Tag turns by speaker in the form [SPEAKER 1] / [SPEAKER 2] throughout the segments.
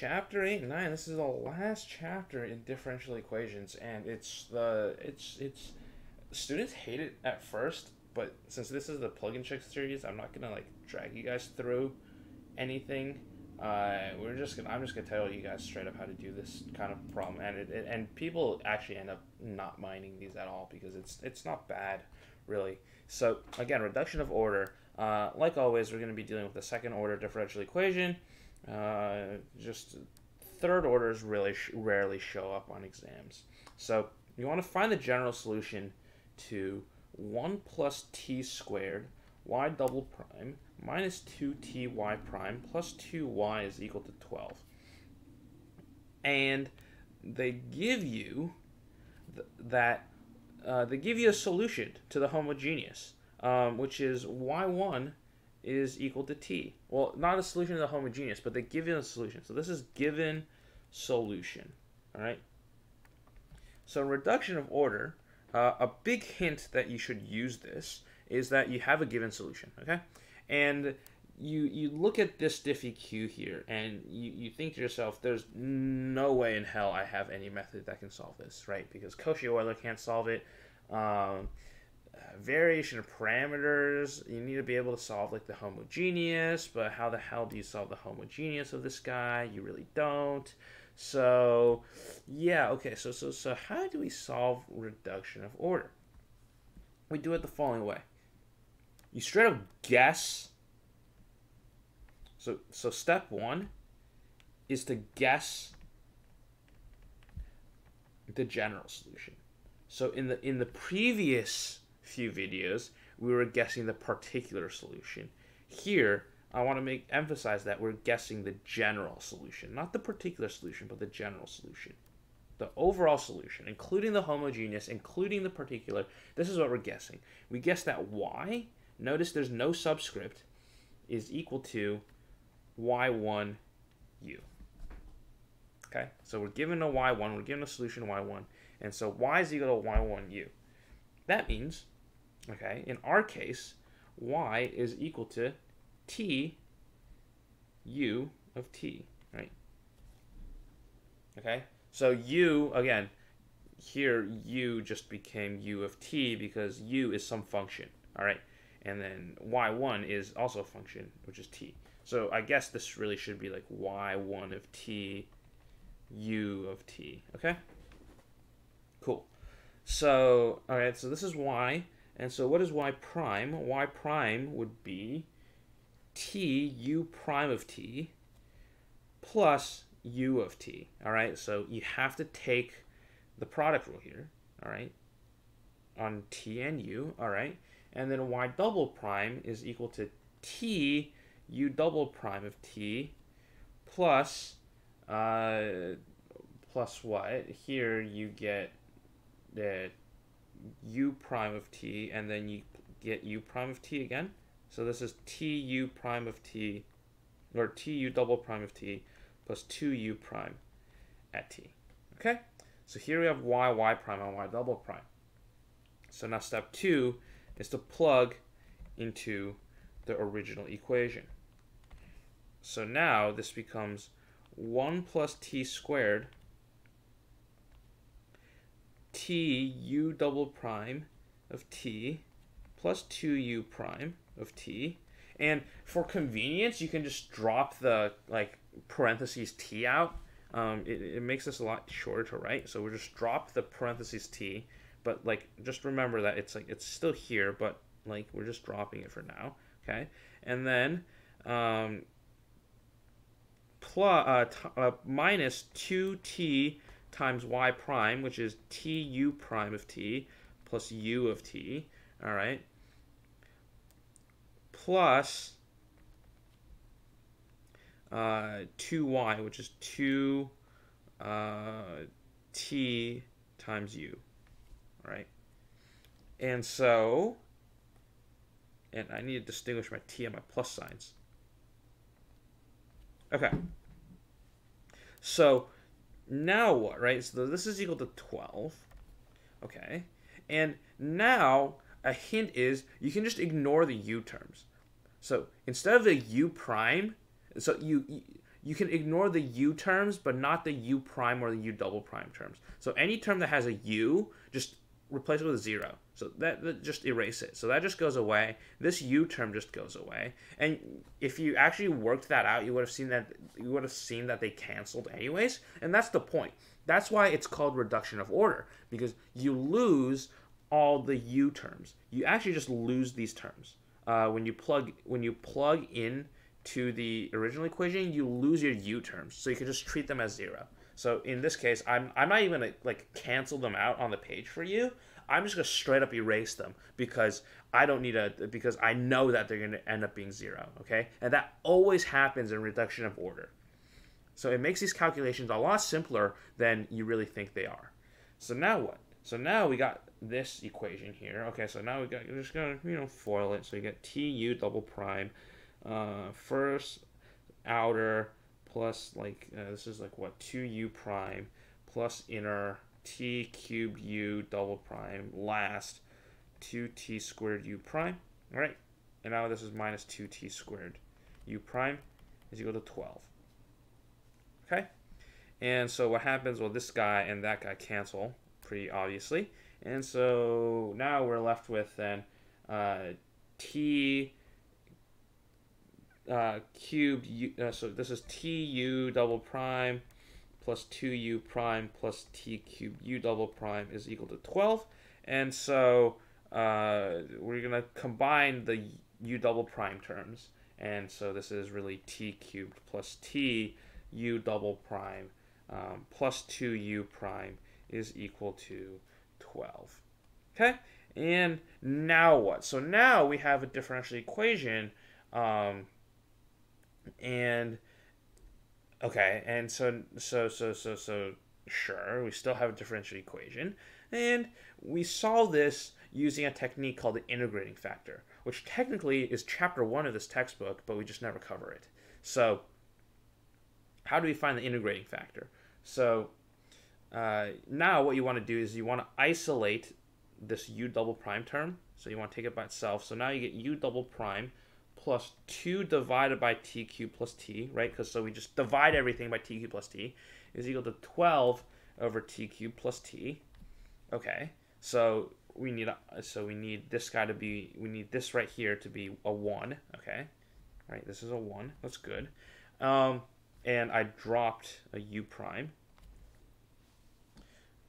[SPEAKER 1] chapter 8 and 9. This is the last chapter in differential equations and it's the it's it's students hate it at first, but since this is the plug and chug series, I'm not to like drag you guys through anything. Uh, we're just gonna I'm just to tell you guys straight up how to do this kind of problem and it, it, and people actually end up not minding these at all because it's it's not bad really. So again, reduction of order. Uh, like always, we're going to be dealing with the second order differential equation. Uh, just third orders really sh- rarely show up on exams. So you want to find the general solution to 1 plus t squared y double prime minus 2ty prime plus 2y is equal to 12. And they give you th- that uh, they give you a solution to the homogeneous, um, which is y1 is equal to t. Well, not a solution to the homogeneous, but they give you a solution. So this is given solution, all right? So reduction of order, uh, a big hint that you should use this is that you have a given solution, okay? And you you look at this diffie Q here and you, you think to yourself, there's no way in hell I have any method that can solve this, right? Because Cauchy-Euler can't solve it. Um, Uh, variation of parameters, you need to be able to solve like the homogeneous, but how the hell do you solve the homogeneous of this guy? You really don't. So, yeah, okay, so so so how do we solve reduction of order? We do it the following way. You straight up guess. So so step 1 is to guess the general solution. So in the in the previous few videos, we were guessing the particular solution. Here, I want to make emphasize that we're guessing the general solution, not the particular solution, but the general solution. The overall solution, including the homogeneous, including the particular, this is what we're guessing. We guess that y, notice there's no subscript, is equal to y1 u. Okay, so we're given a y1, we're given a solution y1, and so y is equal to y1 u. That means Okay, in our case, y is equal to t u of t, right? Okay, so u, again, here u just became u of t because u is some function, all right? And then y1 is also a function, which is t. So I guess this really should be like y1 of t, u of t, okay? Cool. So, all right, so this is y. And so what is y prime? y prime would be t u prime of t plus u of t. All right, so you have to take the product rule here. All right, on t and u. All right, and then y double prime is equal to t u double prime of t plus uh, plus what? Here you get the u prime of t, and then you get u prime of t again. So this is tu prime of t, or tu double prime of t, plus 2u prime at t. Okay? So here we have y, y prime, and y double prime. So now step two is to plug into the original equation. So now this becomes 1 plus t squared t u double prime of t plus 2u prime of t. And for convenience, you can just drop the like parentheses t out. Um, it, it makes this a lot shorter to write. So we just drop the parentheses t. But like, just remember that it's like it's still here, but like we're just dropping it for now. Okay, and then um, plus uh, uh, minus two t times y prime, which is tu prime of t plus u of t, all right, plus uh, 2y, which is 2 uh, t times u, all right? And so, and I need to distinguish my t and my plus signs. Okay. So, now what, right? So this is equal to 12. Okay. And now a hint is you can just ignore the u terms. So instead of the u prime, so you you can ignore the u terms, but not the u prime or the u double prime terms. So any term that has a u, just replace it with a zero. So that, that, just erase it. So that just goes away. This u term just goes away. And if you actually worked that out, you would have seen that you would have seen that they canceled anyways. And that's the point. That's why it's called reduction of order because you lose all the u terms. You actually just lose these terms uh, when you plug when you plug in to the original equation. You lose your u terms, so you can just treat them as zero. So in this case, I'm I'm not even like cancel them out on the page for you. I'm just gonna straight up erase them because I don't need a because I know that they're gonna end up being zero. Okay, and that always happens in reduction of order. So it makes these calculations a lot simpler than you really think they are. So now what? So now we got this equation here. Okay, so now we got you're just gonna you know foil it. So you get tu double prime, uh, first outer plus like uh, this is like what two u prime plus inner t cubed u double prime last 2t squared u prime. All right, and now this is minus 2t squared u prime is equal to 12. Okay, and so what happens? Well, this guy and that guy cancel pretty obviously. And so now we're left with then uh, t uh, cubed, u, uh, so this is tu double prime plus 2u prime plus t cubed u double prime is equal to 12. And so uh, we're going to combine the u double prime terms. And so this is really t cubed plus t u double prime um, plus 2u prime is equal to 12. Okay? And now what? So now we have a differential equation. Um, and okay, and so so so so so sure, we still have a differential equation. And we solve this using a technique called the integrating factor, which technically is chapter one of this textbook, but we just never cover it. So how do we find the integrating factor? So uh, now what you want to do is you want to isolate this u double prime term. So you want to take it by itself. So now you get u double prime plus 2 divided by t cubed plus t, right? Because so we just divide everything by t cubed plus t is equal to 12 over t cubed plus t. Okay, so we need so we need this guy to be we need this right here to be a one. Okay, right? This is a one. That's good. Um, and I dropped a u prime.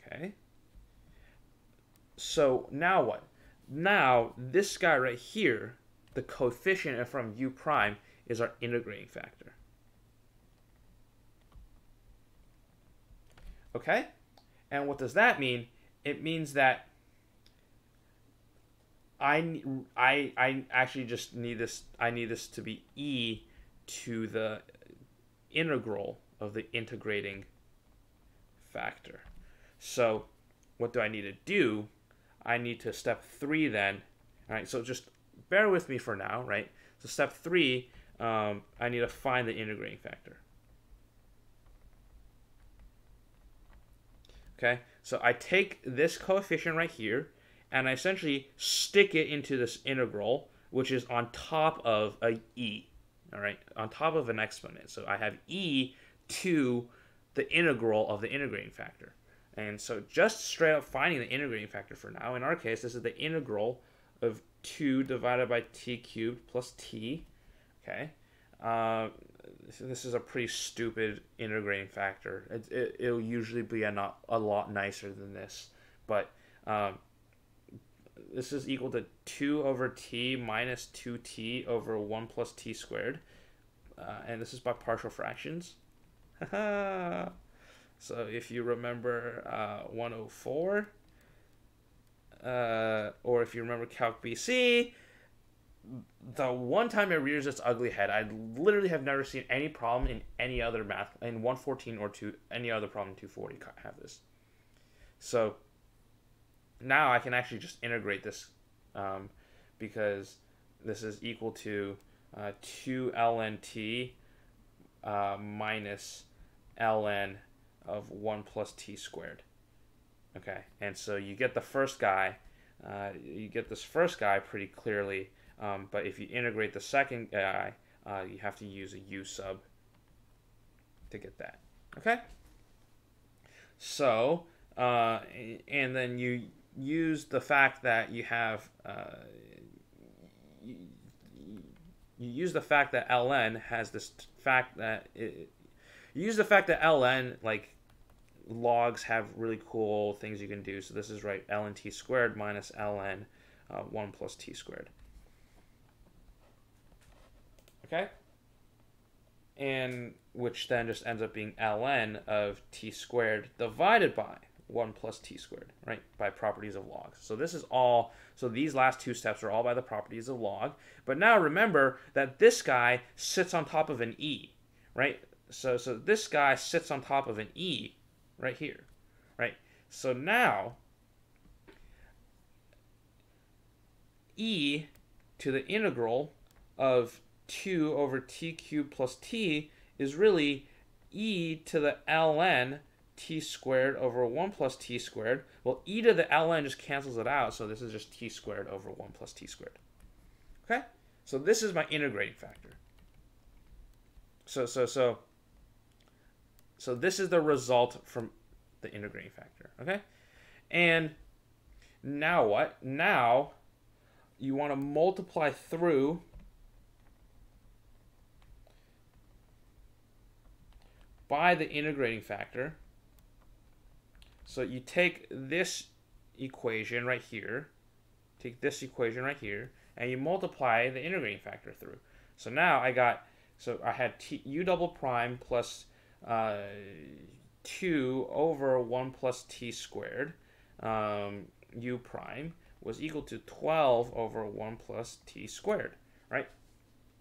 [SPEAKER 1] Okay. So now what? Now this guy right here, the coefficient from u prime is our integrating factor. Okay? And what does that mean? It means that I, I, I actually just need this I need this to be e to the integral of the integrating factor. So what do I need to do? I need to step three then. All right, so just bear with me for now, right? So step three, um, I need to find the integrating factor. Okay, so I take this coefficient right here, and I essentially stick it into this integral, which is on top of a e, all right, on top of an exponent. So I have e to the integral of the integrating factor. And so just straight up finding the integrating factor for now. In our case, this is the integral of 2 divided by t cubed plus t. Okay. Uh, this is a pretty stupid integrating factor. It, it, will usually be a, not, a lot nicer than this. But um, this is equal to 2 over t minus 2t over 1 plus t squared. Uh, and this is by partial fractions. So if you remember uh, 104, uh, or if you remember Calc BC, the one time it rears its ugly head, I literally have never seen any problem in any other math, in 114 or two, any other problem in 240 have this. So now I can actually just integrate this um, because this is equal to uh, 2 ln uh, minus ln of 1 plus t squared. Okay, and so you get the first guy, uh, you get this first guy pretty clearly, um, but if you integrate the second guy, uh, you have to use a u sub. to get that. Okay? So, uh, and then you use the fact that you have, uh, you, you use the fact that ln has this fact that, it, you use the fact that ln, like, logs have really cool things you can do. So this is right, ln t squared minus ln uh, 1 plus t squared. Okay? And which then just ends up being ln of t squared divided by 1 plus t squared, right? By properties of logs. So this is all, so these last two steps are all by the properties of log. But now remember that this guy sits on top of an e, right? So, so this guy sits on top of an e right here, right? So now e to the integral of 2 over t cubed plus t is really e to the ln t squared over 1 plus t squared. Well, e to the ln just cancels it out, so this is just t squared over 1 plus t squared. Okay? So this is my integrating factor. So, so, so, so this is the result from the integrating factor, okay? And now what? Now you want to multiply through by the integrating factor. So you take this equation right here, take this equation right here, and you multiply the integrating factor through. So now I got, so I had t, u double prime plus uh, 2 over 1 plus t squared, um, u prime, was equal to 12 over 1 plus t squared, right?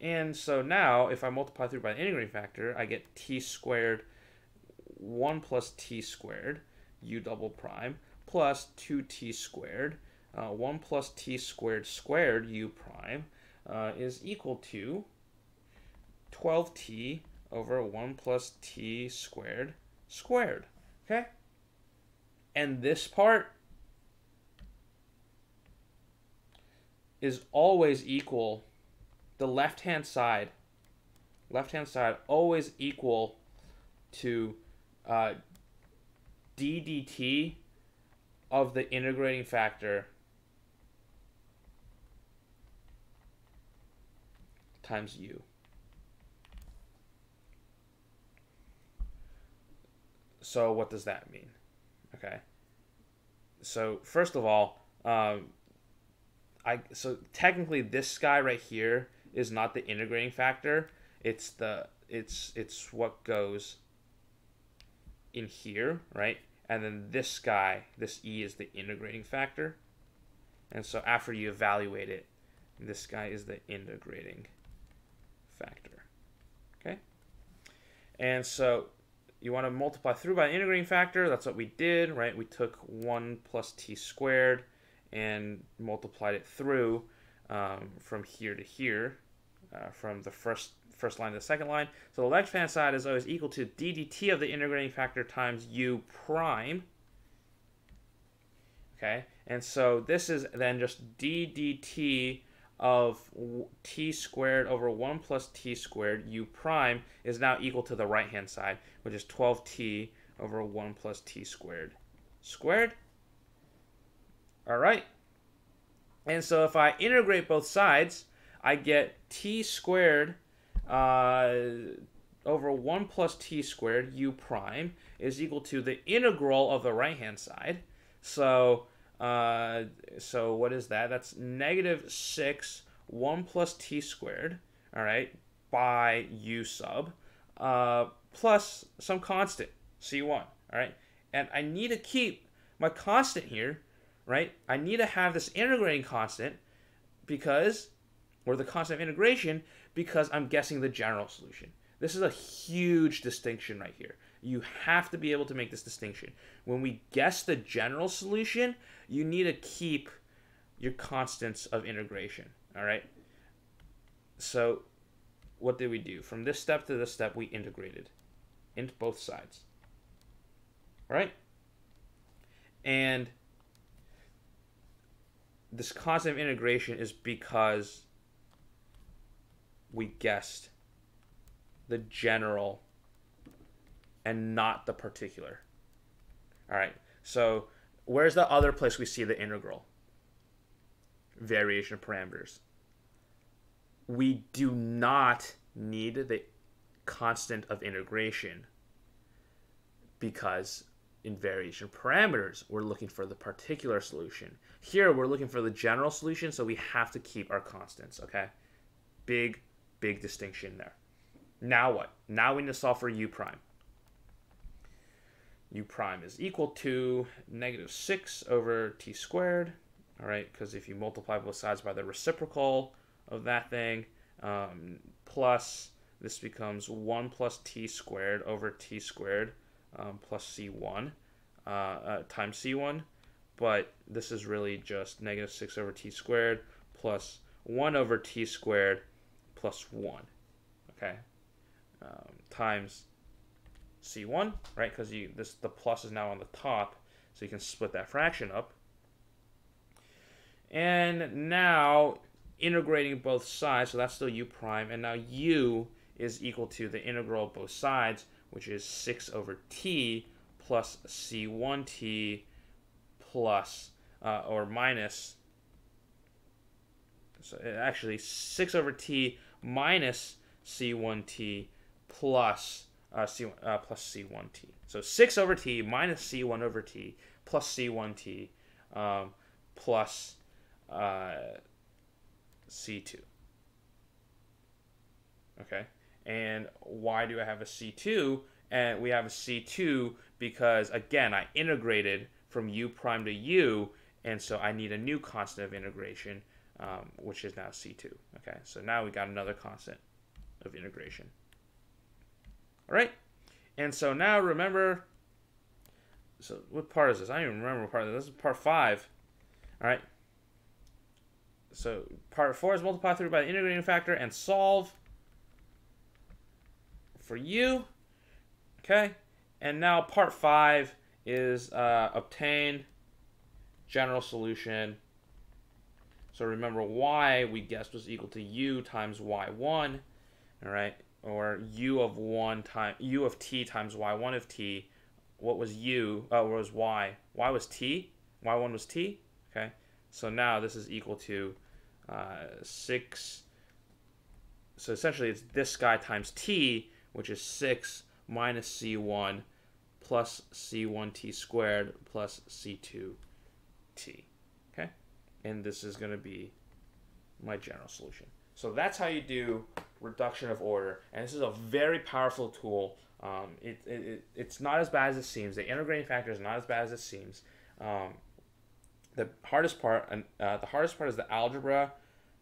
[SPEAKER 1] And so now, if I multiply through by the integrating factor, I get t squared 1 plus t squared, u double prime, plus 2t squared, uh, 1 plus t squared squared u prime, uh, is equal to 12t over 1 plus t squared squared. Okay? And this part is always equal, the left-hand side, left-hand side always equal to uh, d dt of the integrating factor times u. So what does that mean? Okay. So first of all, um, I so technically this guy right here is not the integrating factor. It's the it's it's what goes in here, right? And then this guy, this E is the integrating factor. And so after you evaluate it, this guy is the integrating factor. Okay? And so you want to multiply through by the integrating factor. That's what we did, right? We took 1 plus t squared and multiplied it through um, from here to here, uh, from the first first line to the second line. So the left-hand side is always equal to d dt of the integrating factor times u prime. Okay, and so this is then just d dt of t squared over 1 plus t squared u prime is now equal to the right-hand side, which is 12t over 1 plus t squared squared. All right. And so if I integrate both sides, I get t squared uh, over 1 plus t squared u prime is equal to the integral of the right-hand side. So, uh, so what is that? That's negative 6 1 plus t squared, all right, by u sub, uh, plus some constant, c1, all right? And I need to keep my constant here right? I need to have this integrating constant because, or the constant of integration, because I'm guessing the general solution. This is a huge distinction right here. You have to be able to make this distinction. When we guess the general solution, you need to keep your constants of integration, all right? So what did we do? From this step to this step, we integrated into both sides, all right? And this constant of integration is because we guessed the general and not the particular. All right. So where's the other place we see the integral? Variation of parameters. We do not need the constant of integration because in variation parameters, we're looking for the particular solution. Here, we're looking for the general solution, so we have to keep our constants, okay? Big, big distinction there. Now what? Now we need to solve for u prime. U prime is equal to negative 6 over t squared, all right? Because if you multiply both sides by the reciprocal of that thing, um, plus this becomes 1 plus t squared over t squared um, plus c1 uh, uh, times c1, but this is really just negative 6 over t squared plus 1 over t squared plus 1, okay, um, times c1, right, because you this the plus is now on the top, so you can split that fraction up. And now integrating both sides, so that's still u prime, and now u is equal to the integral of both sides, which is 6 over t plus c1t plus, uh, or minus, so actually 6 over t minus c1t plus uh, c, uh, plus c1t. So 6 over t minus c1 over t plus c1t um, plus uh, c2. Okay, and why do I have a C2? And we have a C2 because, again, I integrated from u prime to u, and so I need a new constant of integration, um, which is now C2. Okay, so now we got another constant of integration. All right, and so now remember, so what part is this? I don't even remember what part. This is part five. All right, so part four is multiply through by the integrating factor and solve for u. Okay, and now part five is uh, obtain general solution. So remember y we guessed was equal to u times y1, all right, or u of 1 time u of t times y1 of t. What was u? Oh, was y. y was t. y1 was t. Okay, so now this is equal to uh, 6. So essentially it's this guy times t, which is 6 minus c1 plus c1t squared plus c2t. Okay? And this is going to be my general solution. So that's how you do reduction of order. And this is a very powerful tool. Um, it, it, it's not as bad as it seems. The integrating factor is not as bad as it seems. Um, the hardest part, uh, the hardest part is the algebra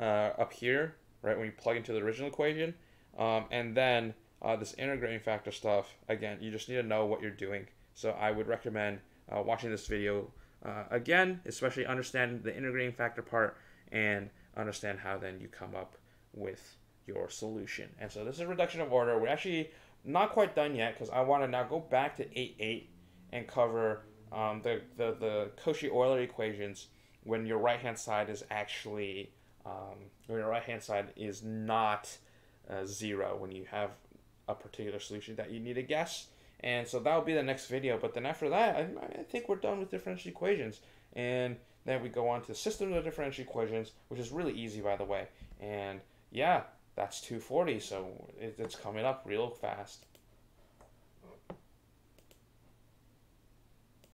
[SPEAKER 1] uh, up here, right? When you plug into the original equation, um, and then uh, this integrating factor stuff. Again, you just need to know what you're doing. So I would recommend uh, watching this video uh, again, especially understand the integrating factor part and understand how then you come up with your solution. And so this is reduction of order. We're actually not quite done yet because I want to now go back to 8.8 and cover um, the, the, the Cauchy-Euler equations when your right-hand side is actually, um, when your right-hand side is not uh, zero, when you have a particular solution that you need to guess. And so that will be the next video. But then after that, I, I think we're done with differential equations. And then we go on to the system of differential equations, which is really easy, by the way. And yeah, that's 240, so it's coming up real fast.